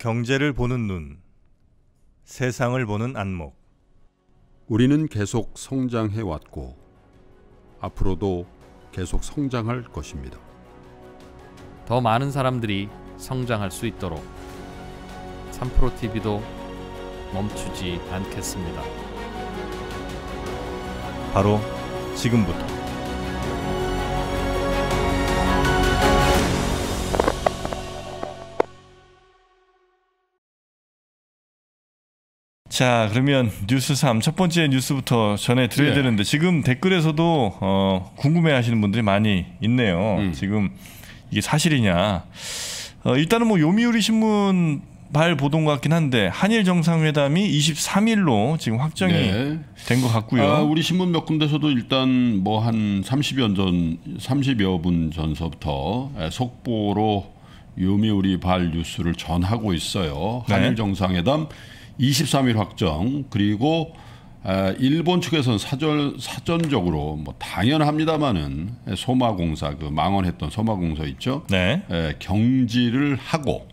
경제를 보는 눈, 세상을 보는 안목. 우리는 계속 성장해 왔고 앞으로도 계속 성장할 것입니다. 더 많은 사람들이 성장할 수 있도록 3프로 TV도 멈추지 않겠습니다. 바로 지금부터. 자, 그러면 뉴스 3 첫 번째 뉴스부터 전해 드려야 네. 되는데 지금 댓글에서도 어, 궁금해 하시는 분들이 많이 있네요. 음. 지금 이게 사실이냐. 어, 일단은 뭐 요미우리 신문 발 보도인 것 같긴 한데 한일 정상회담이 23일로 지금 확정이 네. 된것 같고요. 아, 우리 신문 몇 군데서도 일단 뭐 한 30여 전 30여 분 전서부터 에, 속보로 요미우리 발 뉴스를 전하고 있어요. 네. 한일 정상회담 23일 확정 그리고 에, 일본 측에서는 사전 사전적으로 뭐 당연합니다마는 소마공사 그 망언했던 소마공사 있죠. 네. 에, 경질을 하고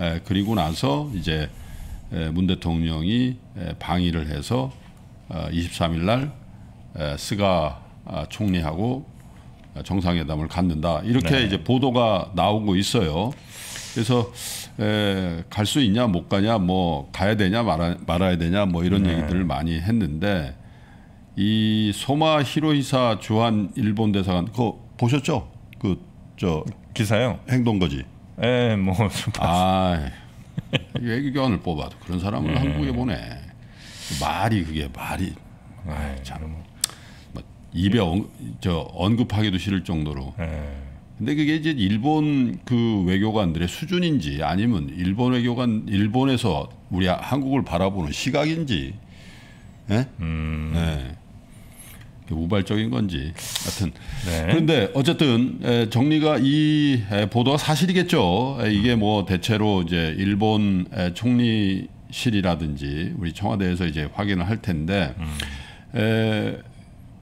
에, 그리고 나서 이제 에, 문 대통령이 에, 방일을 해서 어, 23일 날 에, 스가 아, 총리하고 정상회담을 갖는다 이렇게 네. 이제 보도가 나오고 있어요. 그래서 갈 수 있냐 못 가냐 뭐 가야 되냐 말아, 말아야 되냐 뭐 이런 네. 얘기들을 많이 했는데 이 소마 히로히사 주한 일본 대사관 그거 보셨죠? 그 저 기사요. 행동 거지. 예, 뭐 좀 아, 외교관을 뽑아도 그런 사람을 음. 한국에 보내. 말이 그게 말이 아이, 참. 뭐 입에 언, 저 언급하기도 싫을 정도로. 예. 근데 그게 이제 일본 그 외교관들의 수준인지 아니면 일본 외교관 일본에서 우리 한국을 바라보는 시각인지, 예? 음. 네. 그게 우발적인 건지, 하여튼 네. 그런데 어쨌든 에, 정리가 이 에, 보도가 사실이겠죠. 에, 이게 뭐 대체로 이제 일본 에, 총리실이라든지 우리 청와대에서 이제 확인을 할 텐데 에,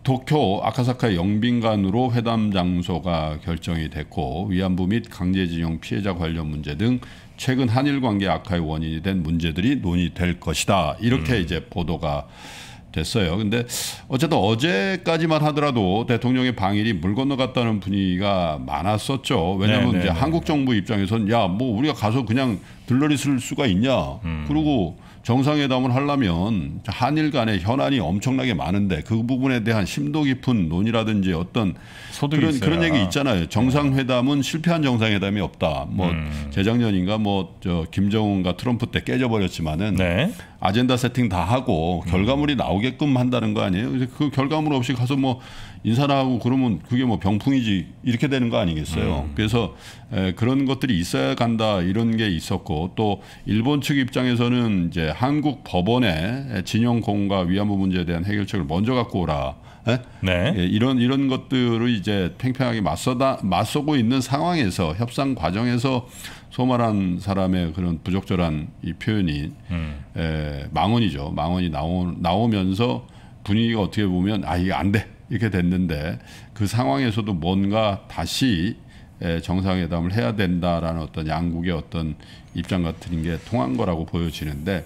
도쿄 아카사카 영빈관으로 회담 장소가 결정이 됐고 위안부 및 강제징용 피해자 관련 문제 등 최근 한일 관계 악화의 원인이 된 문제들이 논의될 것이다. 이렇게 이제 보도가 됐어요. 근데 어쨌든 어제까지만 하더라도 대통령의 방일이 물 건너갔다는 분위기가 많았었죠. 왜냐하면 네, 네, 이제 네. 한국 정부 입장에선 야 뭐 우리가 가서 그냥 들러리 쓸 수가 있냐. 그리고 정상회담을 하려면 한일 간의 현안이 엄청나게 많은데 그 부분에 대한 심도 깊은 논의라든지 어떤 그런 있어야. 그런 얘기 있잖아요. 정상회담은 실패한 정상회담이 없다. 뭐 음. 재작년인가 뭐 저 김정은과 트럼프 때 깨져버렸지만은 네. 아젠다 세팅 다 하고 결과물이 나오게끔 한다는 거 아니에요? 그 결과물 없이 가서 뭐 인사나 하고 그러면 그게 뭐 병풍이지 이렇게 되는 거 아니겠어요? 그래서 에, 그런 것들이 있어야 간다 이런 게 있었고 또 일본 측 입장에서는 이제 한국 법원에 진영 공과 위안부 문제에 대한 해결책을 먼저 갖고 오라. 에? 네. 예, 이런 이런 것들을 이제 팽팽하게 맞서다 맞서고 있는 상황에서 협상 과정에서 소말한 사람의 그런 부적절한 이 표현이 음. 에, 망언이죠. 망언이 나오, 나오면서 분위기가 어떻게 보면 아 이게 안 돼 이렇게 됐는데 그 상황에서도 뭔가 다시 에, 정상회담을 해야 된다라는 어떤 양국의 어떤 입장 같은 게 통한 거라고 보여지는데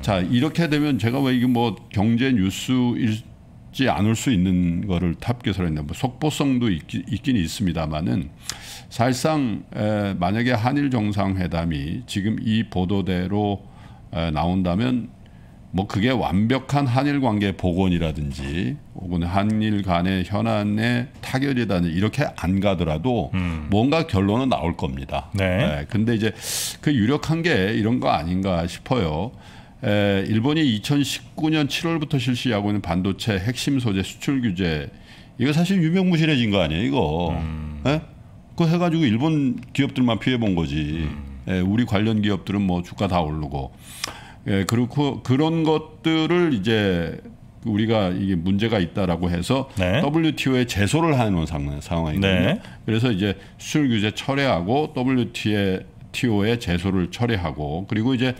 자 이렇게 되면 제가 왜 이게 뭐 경제 뉴스일지 않을 수 있는 거를 탑기설했는데 뭐 속보성도 있기, 있긴 있습니다만은 사실상 에, 만약에 한일 정상회담이 지금 이 보도대로 에, 나온다면 뭐 그게 완벽한 한일 관계 복원이라든지 혹은 한일 간의 현안의 타결이라든지 이렇게 안 가더라도 뭔가 결론은 나올 겁니다. 네. 근데 이제 그 유력한 게 이런 거 아닌가 싶어요. 에, 일본이 2019년 7월부터 실시하고 있는 반도체 핵심 소재 수출 규제 이거 사실 유명무실해진 거 아니에요, 이거. 예? 그거 해가지고 일본 기업들만 피해 본 거지. 예, 우리 관련 기업들은 뭐 주가 다 오르고. 예, 그렇고 그런 것들을 이제 우리가 이게 문제가 있다라고 해서 네. WTO에 제소를 하는 상황, 상황이거든요. 네. 그래서 이제 수출 규제 철회하고 WTO에 제소를 철회하고 그리고 이제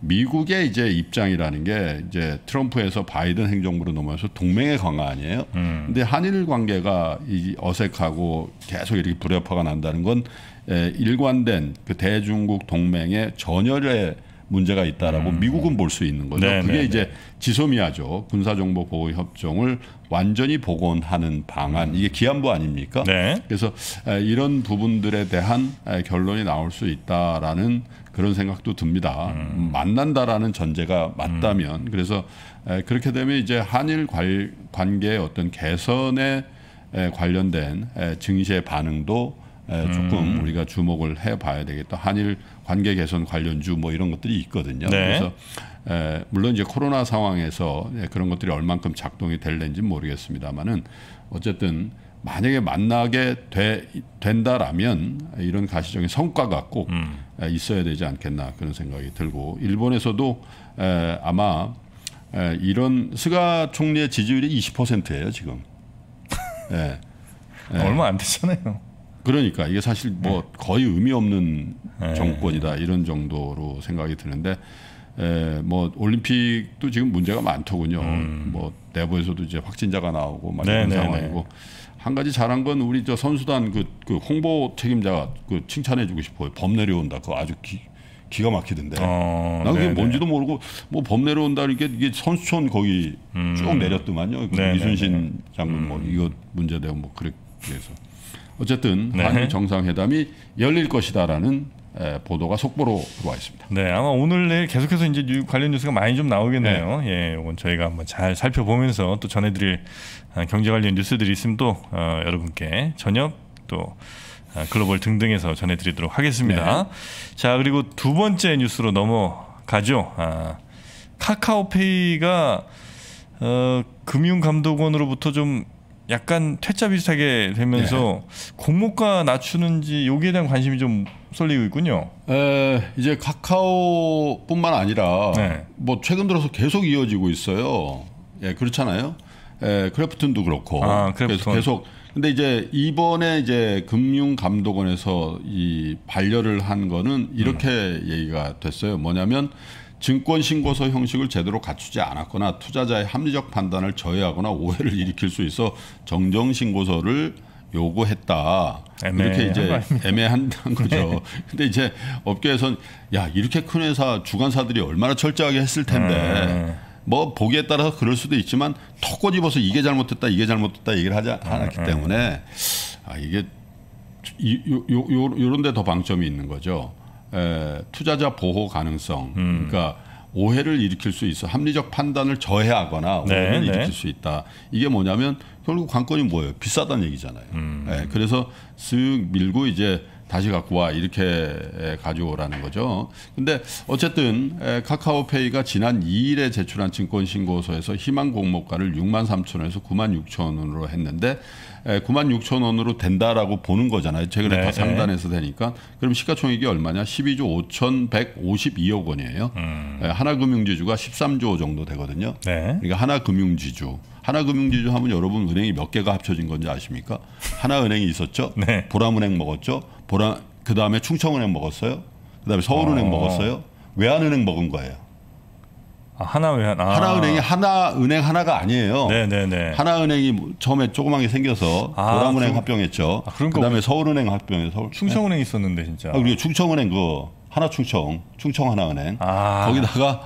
미국의 이제 입장이라는 게 이제 트럼프에서 바이든 행정부로 넘어서 동맹의 강화 아니에요. 음. 근데 한일 관계가 이 어색하고 계속 이렇게 불협화가 난다는 건 에, 일관된 그 대중국 동맹의 전열의 문제가 있다라고 미국은 볼 수 있는 거죠. 음. 네, 그게 네, 이제 지소미아죠. 군사정보 보호 협정을 완전히 복원하는 방안. 이게 기한부 아닙니까? 네. 그래서 에, 이런 부분들에 대한 에, 결론이 나올 수 있다라는 그런 생각도 듭니다. 음. 만난다라는 전제가 맞다면 그래서 에, 그렇게 되면 이제 한일 관- 관계의 어떤 개선에 에, 관련된 에, 증시의 반응도 에, 조금 음. 우리가 주목을 해봐야 되겠다. 한일 관계 개선 관련주 뭐 이런 것들이 있거든요. 네. 그래서 에, 물론 이제 코로나 상황에서 예, 그런 것들이 얼만큼 작동이 될는지는 모르겠습니다만은 어쨌든 만약에 만나게 돼, 된다라면 이런 가시적인 성과가 꼭 음. 에, 있어야 되지 않겠나 그런 생각이 들고 일본에서도 에, 아마 에, 이런 스가 총리의 지지율이 20%예요 지금. 예. 네. 얼마 안 됐잖아요. 그러니까 이게 사실 뭐 거의 의미 없는 네. 정권이다 이런 정도로 생각이 드는데 에, 뭐 올림픽도 지금 문제가 많더군요. 뭐 내부에서도 이제 확진자가 나오고 막 이런 음. 네, 네, 상황이고 한 가지 잘한 건 우리 저 선수단 그, 그 홍보 책임자가 그 칭찬해주고 싶어요. 범 내려온다. 그거 아주 기, 기가 막히던데. 어, 난 그게 네네. 뭔지도 모르고 뭐 범 내려온다 이게 이게 선수촌 거기 쭉 내렸더만요. 그 음. 이순신 장군 뭐 이거 문제되고 뭐 그래 그래서 어쨌든 네. 한일 정상회담이 열릴 것이다라는 에, 보도가 속보로 들어와 있습니다. 네, 아마 오늘 내일 계속해서 이제 뉴- 관련 뉴스가 많이 좀 나오겠네요. 예, 이건 저희가 한번 잘 살펴보면서 또 전해드릴 아, 경제 관련 뉴스들이 있으면 또 어, 여러분께 저녁 또 아, 글로벌 등등에서 전해드리도록 하겠습니다. 자, 그리고 두 번째 뉴스로 넘어가죠. 아, 카카오페이가 어, 금융감독원으로부터 좀 약간 퇴짜 비슷하게 되면서 공모가 낮추는지 여기에 대한 관심이 좀 쏠리고 있군요. 에, 이제 카카오뿐만 아니라 네. 뭐 최근 들어서 계속 이어지고 있어요. 예, 그렇잖아요. 에, 크래프톤도 그렇고. 아. 그래서 계속 근데 이제 이번에 이제 금융감독원에서 이 반려를 한 거는 이렇게 음. 얘기가 됐어요. 뭐냐면 증권 신고서 형식을 제대로 갖추지 않았거나 투자자의 합리적 판단을 저해하거나 오해를 일으킬 수 있어 정정 신고서를 요구했다. 이렇게 이제? 애매한 거죠. 근데 이제 업계에선 야 이렇게 큰 회사 주관사들이 얼마나 철저하게 했을 텐데 음. 뭐 보기에 따라서 그럴 수도 있지만 턱 꼬집어서 이게 잘못됐다 이게 잘못됐다 얘기를 하지 않았기 때문에 아 이게 이, 요, 요, 요, 요런 데 더 방점이 있는 거죠. 에, 투자자 보호 가능성. 그러니까 오해를 일으킬 수 있어. 합리적 판단을 저해하거나 네, 오해를 네. 일으킬 수 있다. 이게 뭐냐면 결국 관건이 뭐예요? 비싸다는 얘기잖아요. 예, 그래서 쓱 밀고 이제 다시 갖고 와 이렇게 에, 가져오라는 거죠. 근데 어쨌든 에, 카카오페이가 지난 2일에 제출한 증권 신고서에서 희망 공모가를 6만 3천 원에서 9만 6천 원으로 했는데 에, 9만 6천 원으로 된다라고 보는 거잖아요. 최근에 네, 더 네. 상단에서 되니까 그럼 시가총액이 얼마냐? 12조 5,152억 원이에요. 에, 하나금융지주가 13조 정도 되거든요. 네. 그러니까 하나금융지주. 하나금융지주 하면 여러분 은행이 몇 개가 합쳐진 건지 아십니까? 하나은행이 있었죠. 네. 보람은행 먹었죠. 보람 그 다음에 충청은행 먹었어요. 그 다음에 서울은행 어. 먹었어요. 외환은행 먹은 거예요. 아, 하나 외환. 아. 하나은행이 하나은행 하나가 아니에요. 네네네. 하나은행이 뭐 처음에 조그맣게 생겨서 아, 보람은행 그럼- 합병했죠. 아, 그 다음에 서울은행 합병해서 서울. 충청은행 있었는데 진짜. 아, 그리고 충청은행 그 하나충청, 충청하나은행 아. 거기다가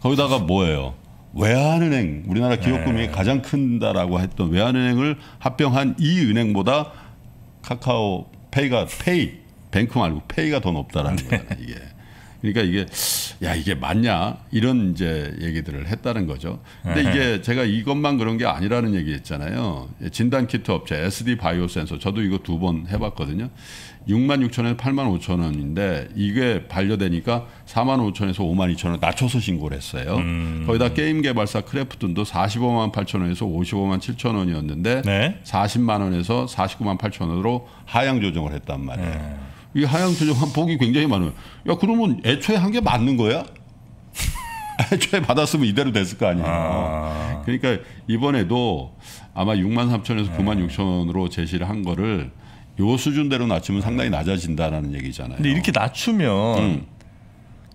거기다가 뭐예요? 외환은행 우리나라 기업금융이 네. 가장 큰다라고 했던 외환은행을 합병한 이 은행보다 카카오 페이가 페이 뱅크 말고 페이가 더 높다라는 네. 거잖아요 이게. 그러니까 이게 야 이게 맞냐 이런 이제 얘기들을 했다는 거죠. 근데 이게 제가 이것만 그런 게 아니라는 얘기했잖아요. 진단 키트 업체 SD 바이오 센서 저도 이거 두 번 해봤거든요. 6만 6천에서 8만 5천 원인데 이게 반려되니까 4만 5천에서 5만 2천 원 낮춰서 신고를 했어요. 거기다 게임 개발사 크래프톤도 45만 8천 원에서 55만 7천 원이었는데 네. 40만 원에서 49만 8천 원으로 하향 조정을 했단 말이에요. 네. 이 하향 조정한 폭이 굉장히 많아요. 야 그러면 애초에 한 게 맞는 거야? 애초에 받았으면 이대로 됐을 거 아니에요. 아. 그러니까 이번에도 아마 6만 3천에서 9만 6천 원으로 제시를 한 거를 요 수준대로 낮추면 상당히 낮아진다라는 얘기잖아요. 근데 이렇게 낮추면 음.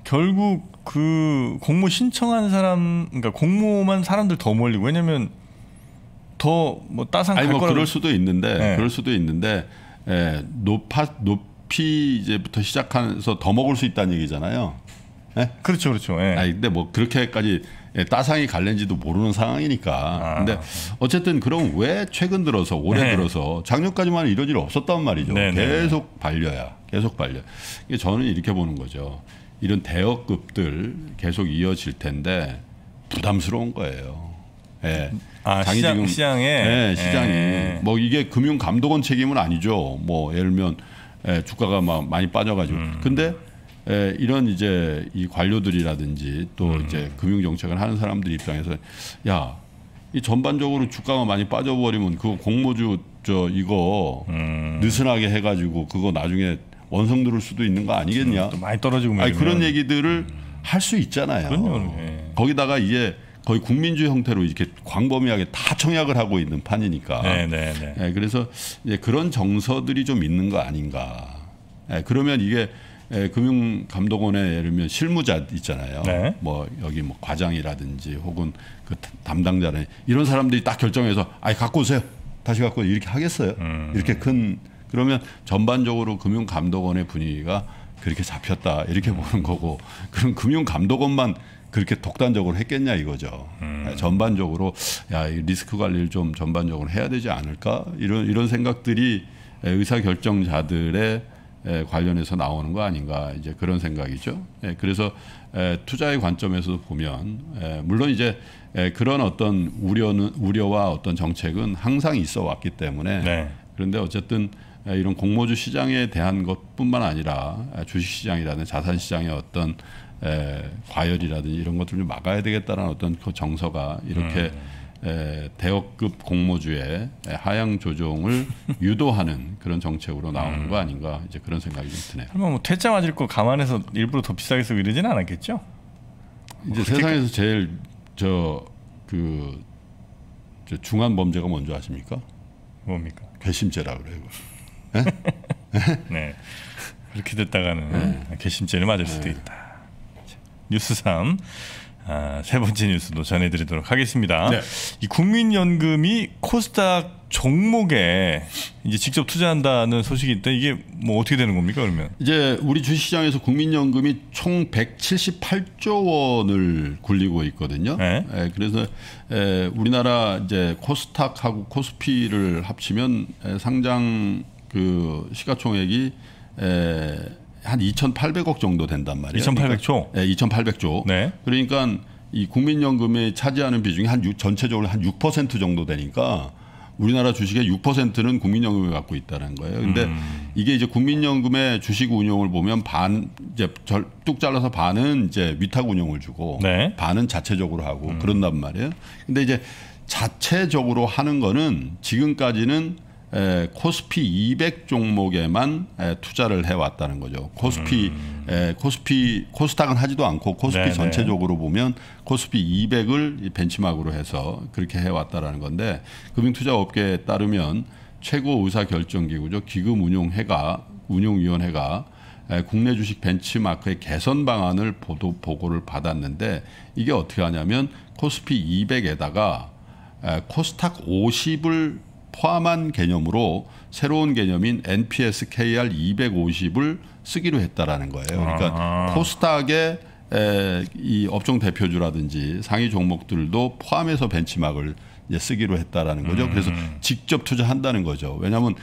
결국 그 공모 신청한 사람 그러니까 공모만 사람들 더 몰리고 왜냐면 더 뭐 따상 아니 갈뭐 거라고 그럴 수도 있는데 네. 그럴 수도 있는데 에, 높아 높 이 이제부터 시작해서 더 먹을 수 있다는 얘기잖아요. 예? 그렇죠 그렇죠. 예. 아니 근데 뭐 그렇게까지 예, 따상이 갈는지도 모르는 상황이니까. 아. 근데 어쨌든 그럼 왜 최근 들어서 올해 네. 들어서 작년까지만 이런 일 없었단 말이죠. 네, 네. 계속 반려야. 계속. 이게 저는 이렇게 보는 거죠. 이런 대여급들 계속 이어질 텐데 부담스러운 거예요. 예. 아, 시장- 지금- 시장에? 네, 시장이 예. 뭐 이게 금융 감독원 책임은 아니죠. 뭐 예를 들면 예, 주가가 막 많이 빠져가지고. 음. 근데 예, 이런 이제 이 관료들이라든지 또 음. 이제 금융 정책을 하는 사람들 입장에서 야, 이 전반적으로 주가가 많이 빠져버리면 그거 공모주 저 이거 음. 느슨하게 해가지고 그거 나중에 원성 들을 수도 있는 거 아니겠냐? 또 많이 떨어지고 뭐 아니. 그런 얘기들을 할 수 있잖아요. 그럼요, 예. 거기다가 이게 거의 국민주의 형태로 이렇게 광범위하게 다 청약을 하고 있는 판이니까. 네, 네, 네. 예, 그래서 이제 그런 정서들이 좀 있는 거 아닌가. 예, 그러면 이게 예, 금융감독원에 예를 들면 실무자 있잖아요. 네. 뭐 여기 뭐 과장이라든지 혹은 그 담당자는 이런 사람들이 딱 결정해서 아이 갖고 오세요. 다시 갖고 오세요. 이렇게 하겠어요. 음. 이렇게 큰 그러면 전반적으로 금융감독원의 분위기가 그렇게 잡혔다 이렇게 보는 거고 그럼 금융감독원만 그렇게 독단적으로 했겠냐 이거죠. 음. 예, 전반적으로 야이 리스크 관리를 좀 전반적으로 해야 되지 않을까 이런 이런 생각들이 예, 의사 결정자들의 에, 관련해서 나오는 거 아닌가 이제 그런 생각이죠. 예, 그래서 에, 투자의 관점에서 보면 에, 물론 이제 에, 그런 어떤 우려는 우려와 어떤 정책은 항상 있어 왔기 때문에 네. 그런데 어쨌든 에, 이런 공모주 시장에 대한 것뿐만 아니라 에, 주식 시장이라든지 자산 시장의 어떤 에, 과열이라든지 이런 것들을 좀 막아야 되겠다는 어떤 그 정서가 이렇게 에, 대여급 공모주의 에, 하향 조정을 유도하는 그런 정책으로 나오는 거 아닌가 이제 그런 생각이 좀 드네요. 설마 뭐 퇴짜 맞을 거 감안해서 일부러 더 비싸게 쓰고 이러진 않았겠죠? 이제 세상에서 제일 저그 저 중한 범죄가 뭔지 아십니까? 뭡니까? 괘씸죄라 그래요. 네. 그렇게 됐다가는 네. 괘씸죄를 맞을 수도 있다. 자, 뉴스 3. 아, 세 번째 뉴스도 전해드리도록 하겠습니다. 네. 이 국민연금이 코스닥 종목에 이제 직접 투자한다는 소식이 있다. 이게 뭐 어떻게 되는 겁니까 그러면? 이제 우리 주식시장에서 국민연금이 총 178조 원을 굴리고 있거든요. 네. 예, 그래서 에, 우리나라 이제 코스닥하고 코스피를 합치면 에, 상장 그 시가총액이 에, 한 2,800억 정도 된단 말이에요. 2,800조? 예, 2,800조. 네. 그러니까 이 국민연금이 차지하는 비중이 한 육- 전체적으로 한 6% 정도 되니까 우리나라 주식의 6%는 국민연금이 갖고 있다는 거예요. 근데 음. 이게 이제 국민연금의 주식 운용을 보면 반 이제 절, 뚝 잘라서 반은 이제 위탁 운용을 주고 네. 반은 자체적으로 하고 그런단 말이에요. 근데 이제 자체적으로 하는 거는 지금까지는 에, 코스피 200 종목에만 에, 투자를 해왔다는 거죠. 코스피 에, 코스피 코스닥은 하지도 않고 코스피 네네. 전체적으로 보면 코스피 200을 벤치마크로 해서 그렇게 해왔다라는 건데 금융투자업계에 따르면 최고 의사 결정 기구죠. 기금운용회가 운용위원회가 에, 국내 주식 벤치마크의 개선 방안을 보도 보고를 받았는데 이게 어떻게 하냐면 코스피 200에다가 에, 코스닥 50을 포함한 개념으로 새로운 개념인 NPS KR 250을 쓰기로 했다라는 거예요. 그러니까 아하. 코스닥의 에, 이 업종 대표주라든지 상위 종목들도 포함해서 벤치마크를 이제 쓰기로 했다라는 거죠. 그래서 직접 투자한다는 거죠. 왜냐하면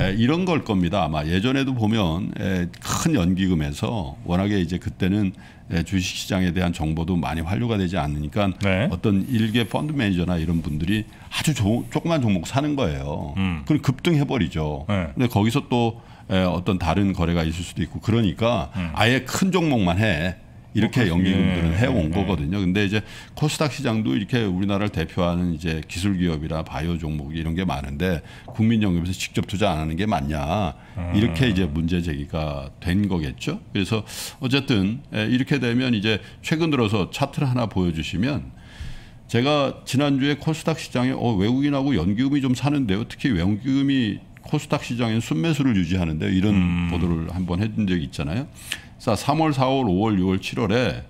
에, 이런 걸 겁니다. 아마 예전에도 보면 에, 큰 연기금에서 워낙에 이제 그때는 에, 주식시장에 대한 정보도 많이 활류가 되지 않으니까 네. 어떤 일개 펀드 매니저나 이런 분들이 아주 조, 조그만 종목 사는 거예요. 음. 그럼 급등해 버리죠. 네. 근데 거기서 또 에, 어떤 다른 거래가 있을 수도 있고 그러니까 아예 큰 종목만 해. 이렇게 음. 뭐, 연기금들은 예, 해온 예, 거거든요. 근데 이제 코스닥 시장도 이렇게 우리나라를 대표하는 이제 기술 기업이나 바이오 종목 이런 게 많은데 국민 연금에서 직접 투자 안 하는 게 맞냐 이렇게 이제 문제 제기가 된 거겠죠. 그래서 어쨌든 에, 이렇게 되면 이제 최근 들어서 차트를 하나 보여주시면 제가 지난주에 코스닥 시장에 어, 외국인하고 연기금이 좀 사는데요. 특히 외국인이 코스닥 시장에 순매수를 유지하는데 이런 음. 보도를 한번 해준 적이 있잖아요. 자, 3월, 4월, 5월, 6월, 7월에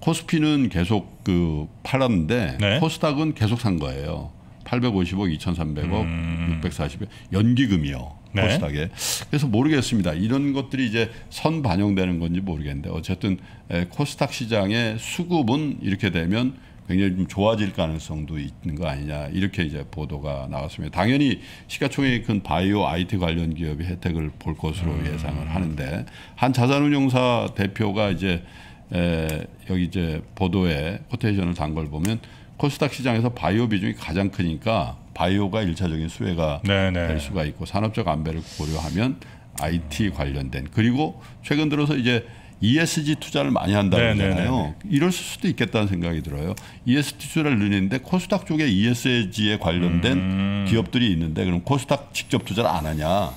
코스피는 계속 그 팔았는데 네. 코스닥은 계속 산 거예요. 850억, 2,300억, 640억 연기금이요. 네. 코스닥에. 그래서 모르겠습니다. 이런 것들이 이제 선 반영되는 건지 모르겠는데 어쨌든 에, 코스닥 시장의 수급은 이렇게 되면 굉장히 좀 좋아질 가능성도 있는 거 아니냐 이렇게 이제 보도가 나왔습니다. 당연히 시가총액이 큰 바이오 IT 관련 기업이 혜택을 볼 것으로 예상을 하는데 한 자산운용사 대표가 이제 에, 여기 이제 보도에 코테이션을 단 걸 보면 코스닥 시장에서 바이오 비중이 가장 크니까 바이오가 일차적인 수혜가 네네. 될 수가 있고 산업적 안배를 고려하면 IT 관련된 그리고 최근 들어서 이제 ESG 투자를 많이 한다고 네, 네, 하잖아요. 이럴 수도 있겠다는 생각이 들어요. ESG 투자를 늘리는데 코스닥 쪽에 ESG에 관련된 음. 기업들이 있는데 그럼 코스닥 직접 투자를 안 하냐?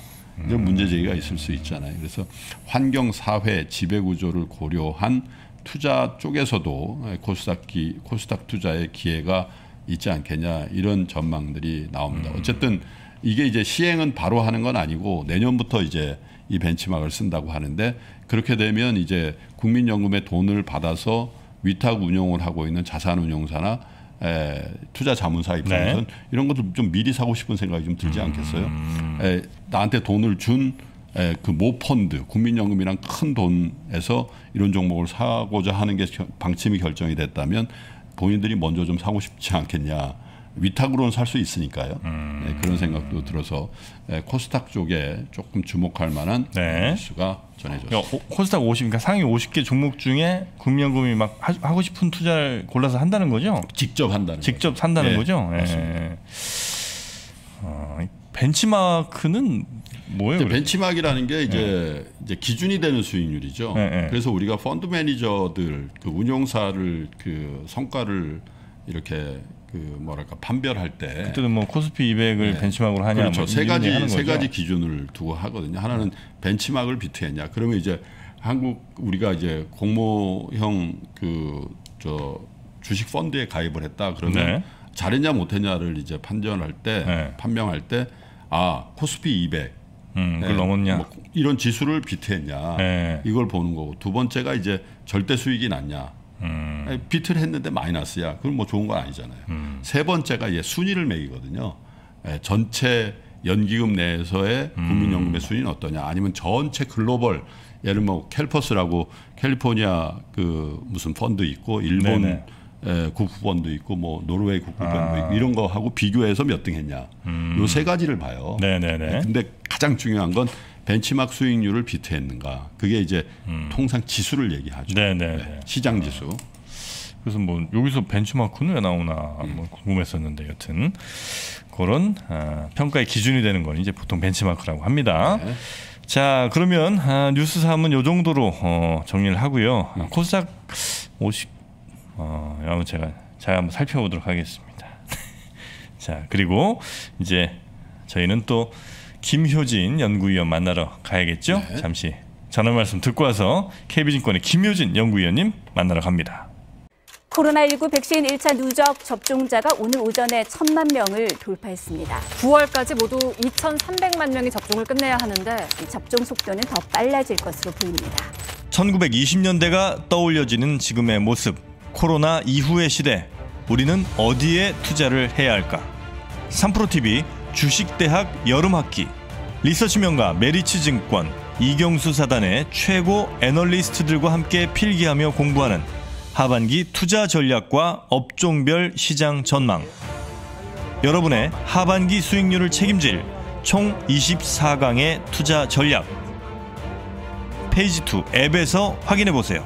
이런 문제 제기가 있을 수 있잖아요. 그래서 환경, 사회, 지배 구조를 고려한 투자 쪽에서도 코스닥 기, 코스닥 투자의 기회가 있지 않겠냐 이런 전망들이 나옵니다. 어쨌든 이게 이제 시행은 바로 하는 건 아니고 내년부터 이제 이 벤치마크를 쓴다고 하는데 그렇게 되면 이제 국민연금의 돈을 받아서 위탁 운용을 하고 있는 자산운용사나 에, 투자 자문사 입장에서는 이런 것도 좀 미리 사고 싶은 생각이 좀 들지 않겠어요? 에, 나한테 돈을 준 그 모펀드 국민연금이란 큰 돈에서 이런 종목을 사고자 하는 게 겨- 방침이 결정이 됐다면 본인들이 먼저 좀 사고 싶지 않겠냐 위탁으로는 살 수 있으니까요 네, 그런 생각도 들어서 에, 코스닥 쪽에 조금 주목할 만한 네. 뉴스가 전해졌습니다. 오- 코스닥 50, 그러니까 상위 50개 종목 중에 국민연금이 막 하, 하고 싶은 투자를 골라서 한다는 거죠. 직접 한다는 직접 거죠. 산다는 예, 거죠. 맞습니다. 예. 어, 이 벤치마크는 뭐예요? 이제? 벤치마크라는 게 이제 이제 기준이 되는 수익률이죠. 네, 네. 그래서 우리가 펀드 매니저들 그 운용사를 그 성과를 이렇게 그 뭐랄까 판별할 때 그때도 뭐 코스피 200을 네. 벤치마크로 하냐 그렇죠. 뭐세 이런 얘기 가지 세 거죠. 가지 기준을 두고 하거든요. 하나는 벤치마크를 비트했냐. 그러면 이제 한국 우리가 이제 공모형 그 저 주식 펀드에 가입을 했다. 그러면 네. 잘했냐 못했냐를 이제 판정할 때 네. 판명할 때 아 코스피 200 음, 그걸 네, 넘었냐? 뭐 이런 지수를 비트했냐 네. 이걸 보는 거고 두 번째가 이제 절대 수익이 났냐 음, 아니, 비트를 했는데 마이너스야 그건 뭐 좋은 건 아니잖아요 음. 세 번째가 이제 순위를 매기거든요 예, 전체 연기금 내에서의 음. 국민연금의 순위는 어떠냐 아니면 전체 글로벌 예를 뭐 캘퍼스라고 캘리포니아 그 무슨 펀드 있고 일본 네네. 에, 국부펀드 있고 뭐 노르웨이 국부펀드 아. 있고 이런 거 하고 비교해서 몇 등 했냐 요 세 가지를 봐요 음. 네네네. 근데 가장 중요한 건 벤치마크 수익률을 beat했는가. 그게 이제 통상 지수를 얘기하죠. 음. 네네네. 시장 지수. 그래서 뭐 여기서 벤치마크는 왜 나오나 음. 뭐 궁금했었는데 여튼 그런 아, 평가의 기준이 되는 건 이제 보통 벤치마크라고 합니다. 네. 자 그러면 아, 뉴스 삼은 요 정도로 어, 정리를 하고요. 음. 아, 코스닥 50 어, 한번 제가 잘 한번 살펴보도록 하겠습니다. 자 그리고 이제 저희는 또 김효진 연구위원 만나러 가야겠죠. 네. 잠시 전화 말씀 듣고 와서 KB증권의 김효진 연구위원님 만나러 갑니다. 코로나19 백신 1차 누적 접종자가 오늘 오전에 천만 명을 돌파했습니다. 9월까지 모두 2,300만 명이 접종을 끝내야 하는데 이 접종 속도는 더 빨라질 것으로 보입니다. 1920년대가 떠올려지는 지금의 모습. 코로나 이후의 시대. 우리는 어디에 투자를 해야 할까? 3프로TV 주식대학 여름학기. 리서치 명가 메리츠 증권 이경수 사단의 최고 애널리스트들과 함께 필기하며 공부하는 하반기 투자 전략과 업종별 시장 전망. 여러분의 하반기 수익률을 책임질 총 24강의 투자 전략. 페이지 2 앱에서 확인해 보세요.